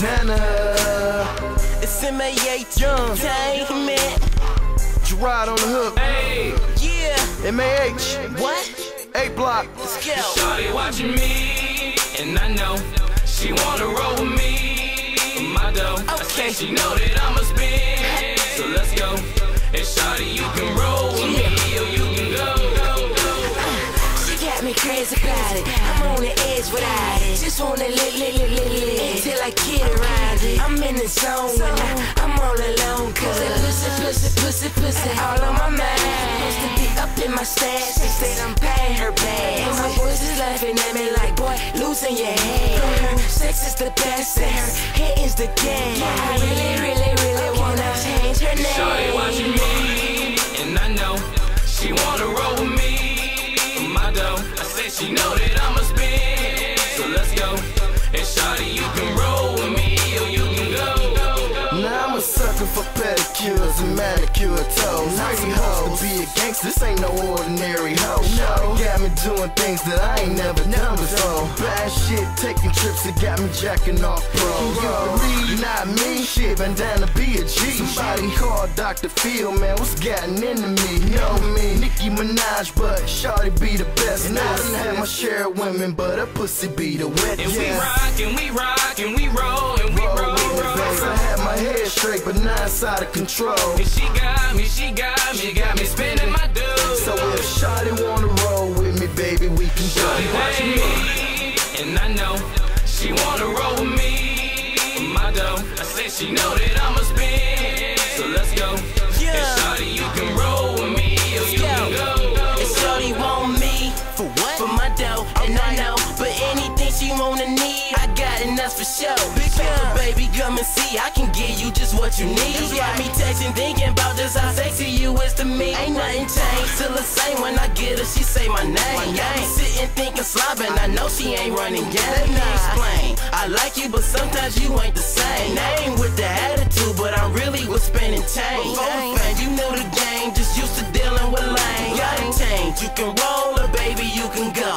bandana. It's M.A.H. Young Entertainment. Gerard on the hook. Hey, Yeah. MAH. What? 8 Block. Let's go. Shawty watching me, and I know she wanna roll with me. My dough, I Okay. say she know that I'm a spin. So let's go. And Shawty, you can crazy about it. I'm on the edge without it. Just wanna lick, lick, lick, lick, lick until I get around it. I'm in the zone when I, I'm all alone. Cause that pussy, pussy, pussy, pussy all on my mind. Supposed to be up in my stash. They said I'm paying her back. And my boys is laughing at me like, boy, losing your head. Uh-huh. Sex is the best, and her hit is the game. I really, really, really wanna change her name. Shawty watching me, she know that I'm a spin. So let's go. And Shawty, you can roll with me, or you can go. Now I'm a sucker for pedicures and manicure toes. You supposed to be a gangster? This ain't no ordinary hoe. No, got me doing things that I ain't never done before. Bad shit, taking trips that got me jacking off pro. You not me. Shit, been down to be a G. Somebody call Dr. Phil, man. What's gotten into me? Know me, Nicki Minaj, but Shawty be the best. And I done had my share of women, but her pussy be the wet. And we rock, and we rock, and we roll, and we Roll roll, roll. babe. I had my head straight, but now it's out of control. And she got me, she got me, she got me spinning my dough. So if Shawty wanna roll with me, baby, we can go. Shawty watching me, and I know she wanna roll with me. My dough, I say she know that I'm a spin. So let's go. She wanna need, I got it, that's for sure. Big pepper, baby, come and see. I can give you just what you need. You got me texting, thinking about just how sexy you is to me. Ain't nothing changed, still the same. When I get her, she say my name. I ain't sitting thinking slobbing. I know she ain't running game. Let me explain. I like you, but sometimes you ain't the same. I ain't with the attitude, but I'm really with spending change. Before fan, you knew the game, just used to dealing with lame. Gotta change. You can roll or baby, you can go.